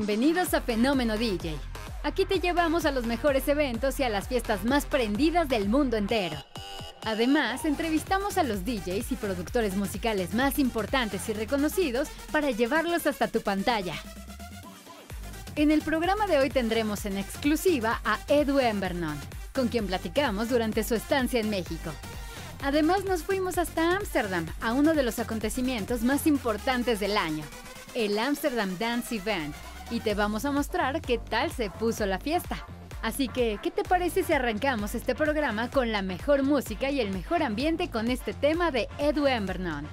Bienvenidos a Fenómeno DJ. Aquí te llevamos a los mejores eventos y a las fiestas más prendidas del mundo entero. Además, entrevistamos a los DJs y productores musicales más importantes y reconocidos para llevarlos hasta tu pantalla. En el programa de hoy tendremos en exclusiva a Edu Embernon, con quien platicamos durante su estancia en México. Además nos fuimos hasta Ámsterdam, a uno de los acontecimientos más importantes del año, el Amsterdam Dance Event, y te vamos a mostrar qué tal se puso la fiesta. Así que, ¿qué te parece si arrancamos este programa con la mejor música y el mejor ambiente con este tema de Edu Embernon?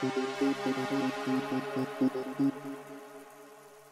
Thank you.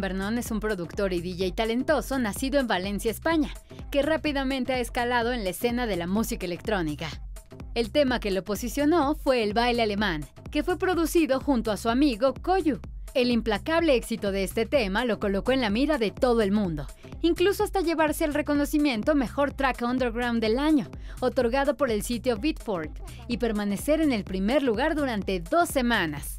Vernon es un productor y DJ talentoso nacido en Valencia, España, que rápidamente ha escalado en la escena de la música electrónica. El tema que lo posicionó fue el baile alemán, que fue producido junto a su amigo Koyu. El implacable éxito de este tema lo colocó en la mira de todo el mundo, incluso hasta llevarse el reconocimiento Mejor Track Underground del año, otorgado por el sitio Beatport, y permanecer en el primer lugar durante dos semanas.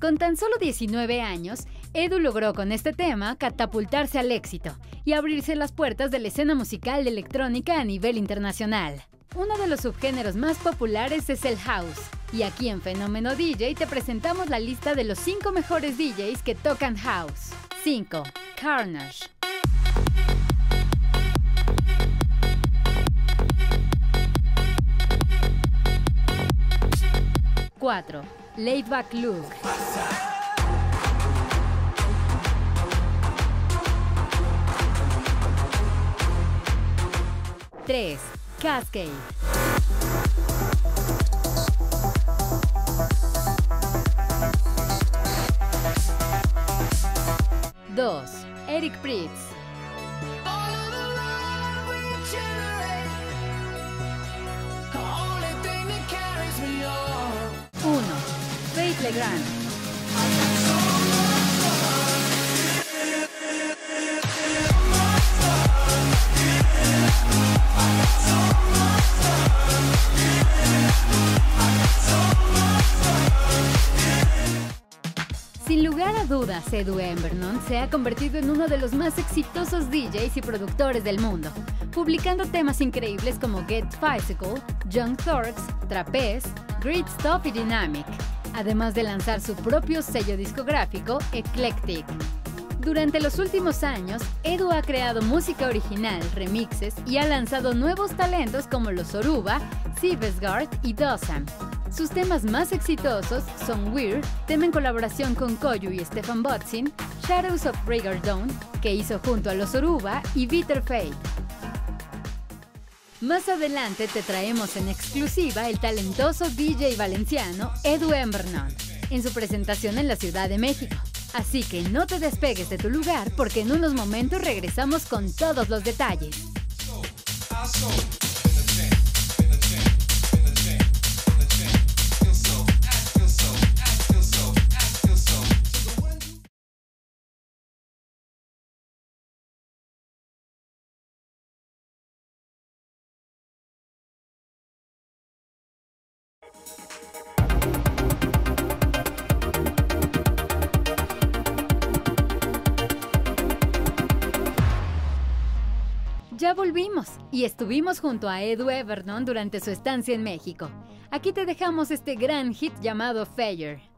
Con tan solo 19 años, Edu logró con este tema catapultarse al éxito y abrirse las puertas de la escena musical electrónica a nivel internacional. Uno de los subgéneros más populares es el house, y aquí en Fenómeno DJ te presentamos la lista de los 5 mejores DJs que tocan house. 5. Carnage. 4. Laidback Luke. 3. Cascade. 2. Eric Pritz. Legrand. Sin lugar a dudas, Edu Embernon se ha convertido en uno de los más exitosos DJs y productores del mundo, publicando temas increíbles como Get Physical, Young Thorks, Trapeze, Great Stuff y Dynamic, además de lanzar su propio sello discográfico, Eclectic. Durante los últimos años, Edu ha creado música original, remixes y ha lanzado nuevos talentos como los Oruba, Sivesgard y Dosam. Sus temas más exitosos son Weird, tema en colaboración con Koyu y Stefan Botzin, Shadows of Rhaegar Dawn, que hizo junto a los Oruba, y Bitter Fate. Más adelante te traemos en exclusiva el talentoso DJ valenciano Edu Embernon, en su presentación en la Ciudad de México. Así que no te despegues de tu lugar porque en unos momentos regresamos con todos los detalles. Ya volvimos y estuvimos junto a Edu Everton durante su estancia en México. Aquí te dejamos este gran hit llamado Fair.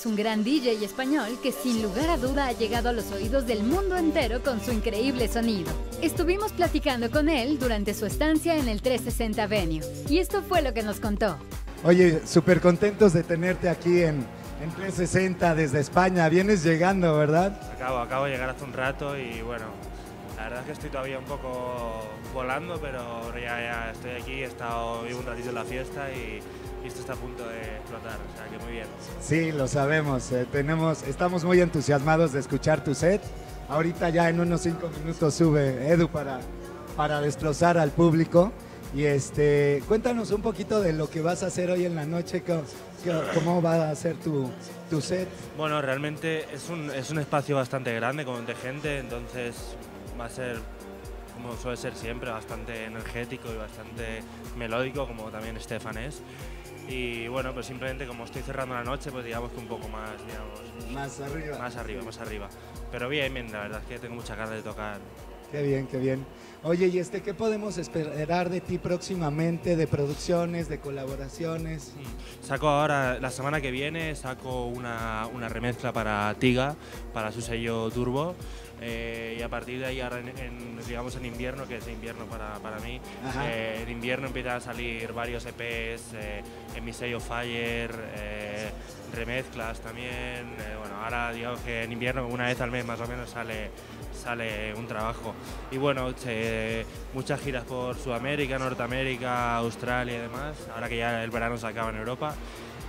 Es un gran DJ español que sin lugar a duda ha llegado a los oídos del mundo entero con su increíble sonido. Estuvimos platicando con él durante su estancia en el 360 Venue y esto fue lo que nos contó. Oye, súper contentos de tenerte aquí en, en 360 desde España. Vienes llegando, ¿verdad? Acabo, acabo de llegar hace un rato y bueno, la verdad es que estoy todavía un poco volando, pero ya, ya estoy aquí, he estado vivo un ratito en la fiesta y, y esto está a punto de explotar, o sea que muy bien. Sí, lo sabemos. eh, tenemos, estamos muy entusiasmados de escuchar tu set. Ahorita ya en unos cinco minutos sube Edu para, para destrozar al público. Y este, cuéntanos un poquito de lo que vas a hacer hoy en la noche, co- cómo va a ser tu, tu set. Bueno, realmente es un, es un espacio bastante grande con de gente, entonces va a ser, como suele ser siempre, bastante energético y bastante melódico, como también Estefan es. Y bueno, pues simplemente como estoy cerrando la noche, pues digamos que un poco más, digamos, Más arriba. más arriba, más arriba. Pero bien, bien, la verdad es que tengo mucha ganas de tocar. Qué bien, qué bien. Oye, ¿y este qué podemos esperar de ti próximamente? ¿De producciones, de colaboraciones? Mm. Saco ahora, la semana que viene, saco una, una remezcla para Tiga, para su sello Turbo. Eh, y a partir de ahí, ahora en, en, digamos en invierno, que es invierno para, para mí, eh, en invierno empiezan a salir varios EPs eh, en mi sello Fire, eh, remezclas también. eh, bueno, ahora digamos que en invierno, una vez al mes más o menos, sale, sale un trabajo. Y bueno, muchas giras por Sudamérica, Norteamérica, Australia y demás, ahora que ya el verano se acaba en Europa.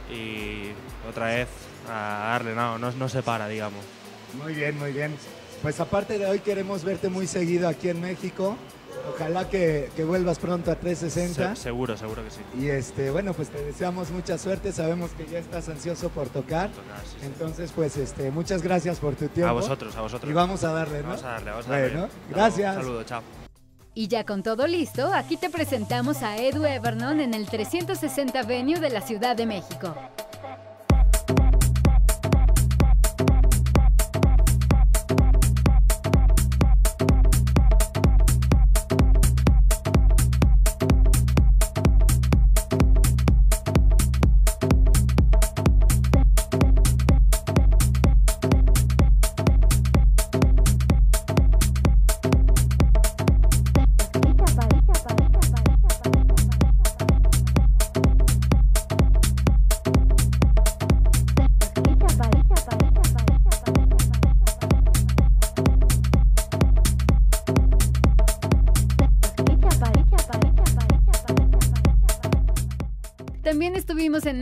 Y otra vez a darle, no, no, no se para, digamos. Muy bien, muy bien. Pues aparte de hoy queremos verte muy seguido aquí en México. Ojalá que, que vuelvas pronto a 360. Se- seguro, seguro que sí. Y este, bueno, pues te deseamos mucha suerte. Sabemos que ya estás ansioso por tocar. Tocar, sí, sí. Entonces, pues este, muchas gracias por tu tiempo. A vosotros, a vosotros. Y vamos a darle, ¿no? Vamos a darle, vamos a darle. Bueno, gracias. Un saludo, chao. Y ya con todo listo, aquí te presentamos a Edu Evernon en el 360 Venue de la Ciudad de México.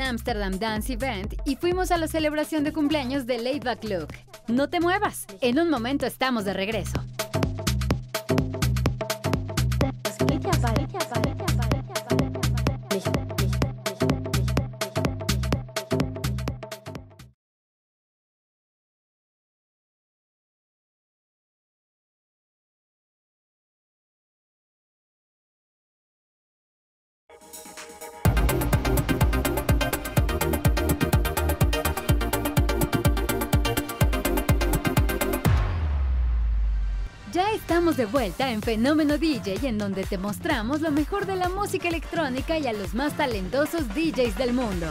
Amsterdam Dance Event y fuimos a la celebración de cumpleaños de Laidback Luke. No te muevas, en un momento estamos de regreso. Estamos de vuelta en Fenómeno DJ, en donde te mostramos lo mejor de la música electrónica y a los más talentosos DJs del mundo.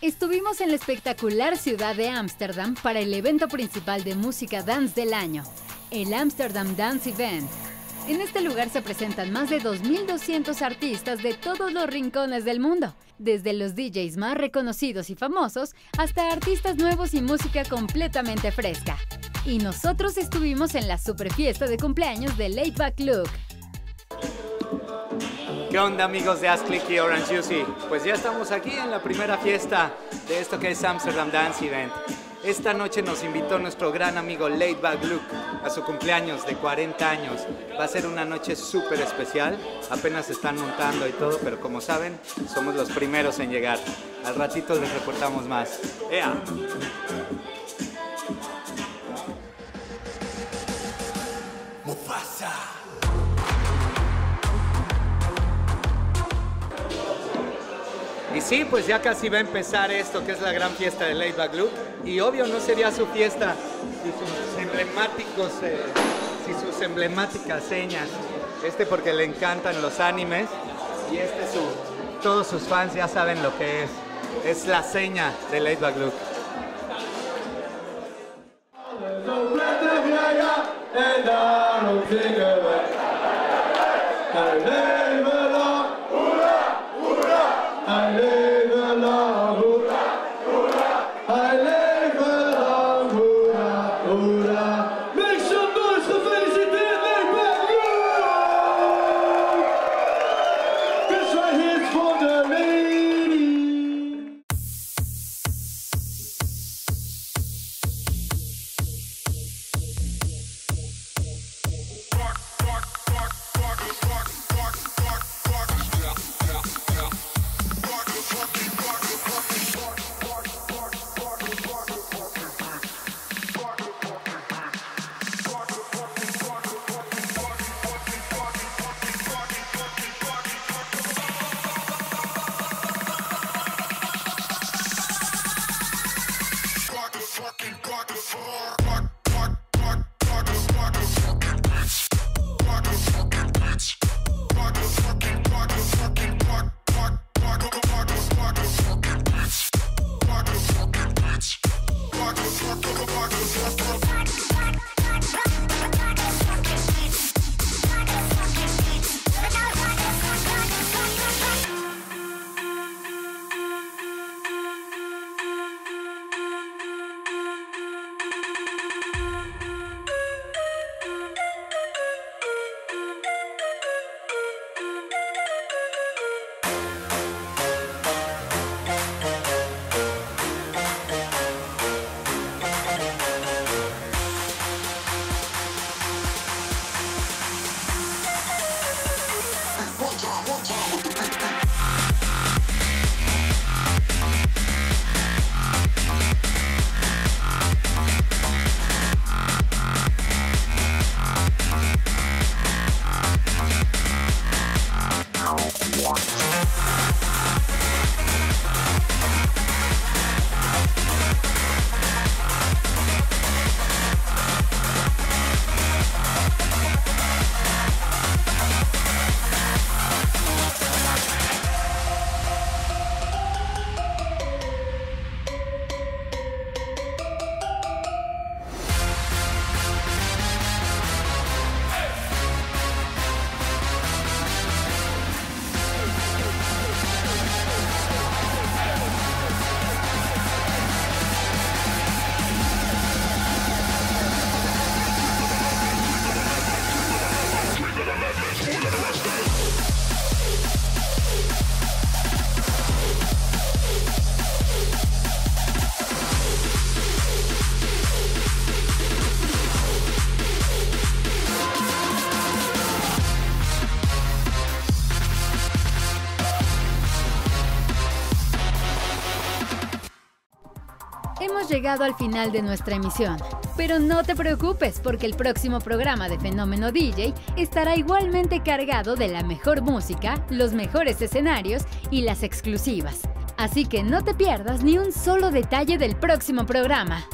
Estuvimos en la espectacular ciudad de Ámsterdam para el evento principal de música dance del año, el Amsterdam Dance Event. En este lugar se presentan más de 2.200 artistas de todos los rincones del mundo, desde los DJs más reconocidos y famosos hasta artistas nuevos y música completamente fresca. Y nosotros estuvimos en la super fiesta de cumpleaños de Late Back Look. ¿Qué onda amigos de Ask Click y Orange Juicy? Pues ya estamos aquí en la primera fiesta de esto que es Amsterdam Dance Event. Esta noche nos invitó nuestro gran amigo Back Luke a su cumpleaños de 40 años. Va a ser una noche súper especial. Apenas están montando y todo, pero como saben, somos los primeros en llegar. Al ratito les reportamos más. ¡Ea! Sí, pues ya casi va a empezar esto, que es la gran fiesta de Back Luke. Y obvio no sería su fiesta si sus emblemáticos, eh, sus emblemáticas señas. Este porque le encantan los animes y este su, todos sus fans ya saben lo que es. Es la seña de Back Luke. Al final de nuestra emisión. Pero no te preocupes porque el próximo programa de Fenómeno DJ estará igualmente cargado de la mejor música, los mejores escenarios y las exclusivas. Así que no te pierdas ni un solo detalle del próximo programa.